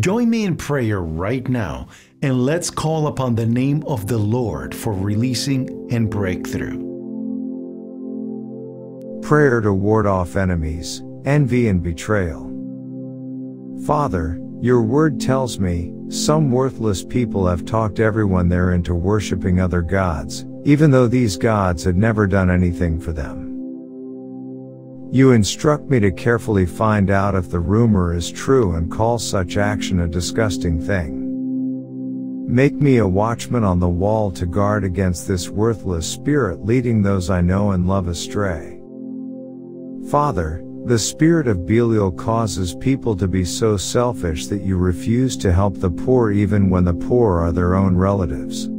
Join me in prayer right now and let's call upon the name of the Lord for releasing and breakthrough. Prayer to ward off enemies, envy, and betrayal. Father, your word tells me, some worthless people have talked everyone there into worshiping other gods, even though these gods had never done anything for them. You instruct me to carefully find out if the rumor is true and call such action a disgusting thing. Make me a watchman on the wall to guard against this worthless spirit leading those I know and love astray. Father, the spirit of Belial causes people to be so selfish that you refuse to help the poor even when the poor are their own relatives.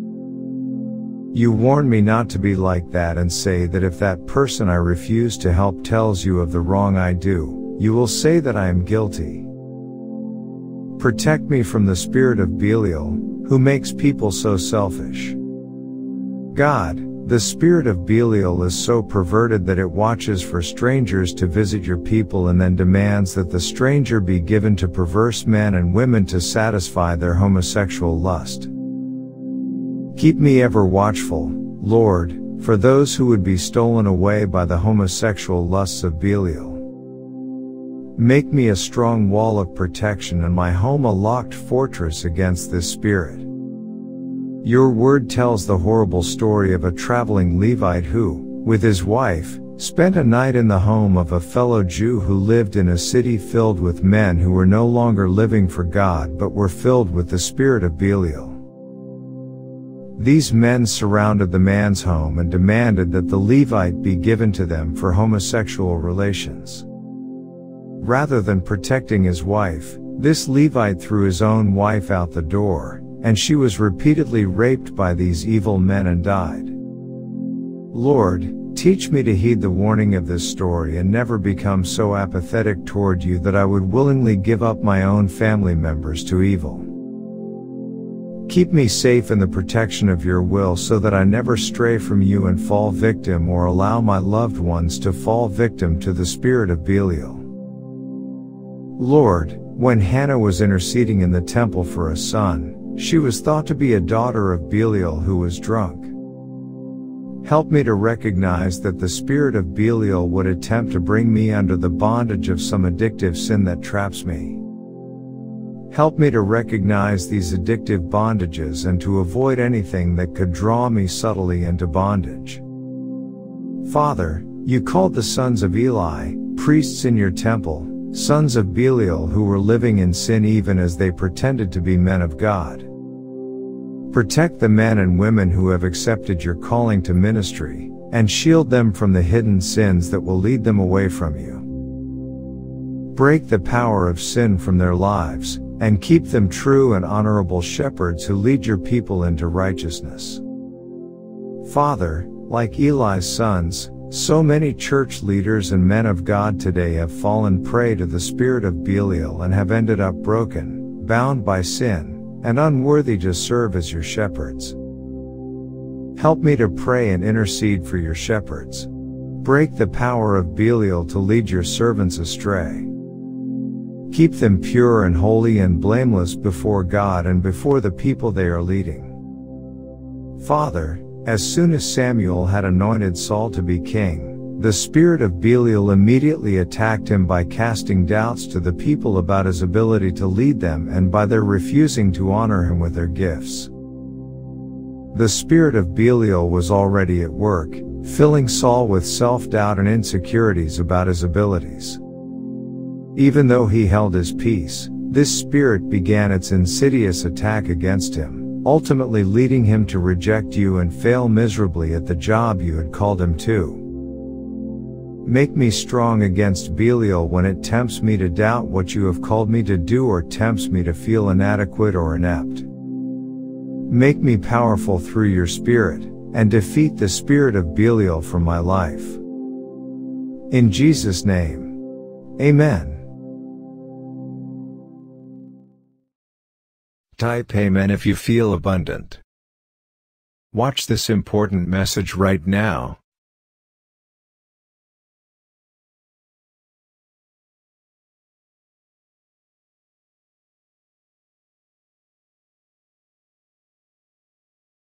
You warn me not to be like that and say that if that person I refuse to help tells you of the wrong I do, you will say that I am guilty. Protect me from the spirit of Belial, who makes people so selfish. God, the spirit of Belial is so perverted that it watches for strangers to visit your people and then demands that the stranger be given to perverse men and women to satisfy their homosexual lust. Keep me ever watchful, Lord, for those who would be stolen away by the homosexual lusts of Belial. Make me a strong wall of protection and my home a locked fortress against this spirit. Your word tells the horrible story of a traveling Levite who, with his wife, spent a night in the home of a fellow Jew who lived in a city filled with men who were no longer living for God but were filled with the spirit of Belial. These men surrounded the man's home and demanded that the Levite be given to them for homosexual relations. Rather than protecting his wife, this Levite threw his own wife out the door, and she was repeatedly raped by these evil men and died. Lord, teach me to heed the warning of this story and never become so apathetic toward you that I would willingly give up my own family members to evil. Keep me safe in the protection of your will so that I never stray from you and fall victim or allow my loved ones to fall victim to the spirit of Belial. Lord, when Hannah was interceding in the temple for a son, she was thought to be a daughter of Belial who was drunk. Help me to recognize that the spirit of Belial would attempt to bring me under the bondage of some addictive sin that traps me. Help me to recognize these addictive bondages and to avoid anything that could draw me subtly into bondage. Father, you called the sons of Eli, priests in your temple, sons of Belial who were living in sin even as they pretended to be men of God. Protect the men and women who have accepted your calling to ministry, and shield them from the hidden sins that will lead them away from you. Break the power of sin from their lives, and keep them true and honorable shepherds who lead your people into righteousness. Father, like Eli's sons, so many church leaders and men of God today have fallen prey to the spirit of Belial and have ended up broken, bound by sin, and unworthy to serve as your shepherds. Help me to pray and intercede for your shepherds. Break the power of Belial to lead your servants astray. Keep them pure and holy and blameless before God and before the people they are leading. Father, as soon as Samuel had anointed Saul to be king, the spirit of Belial immediately attacked him by casting doubts to the people about his ability to lead them and by their refusing to honor him with their gifts. The spirit of Belial was already at work, filling Saul with self-doubt and insecurities about his abilities. Even though he held his peace, this spirit began its insidious attack against him, ultimately leading him to reject you and fail miserably at the job you had called him to. Make me strong against Belial when it tempts me to doubt what you have called me to do or tempts me to feel inadequate or inept. Make me powerful through your spirit, and defeat the spirit of Belial from my life. In Jesus' name. Amen. Type Amen if you feel abundant. Watch this important message right now.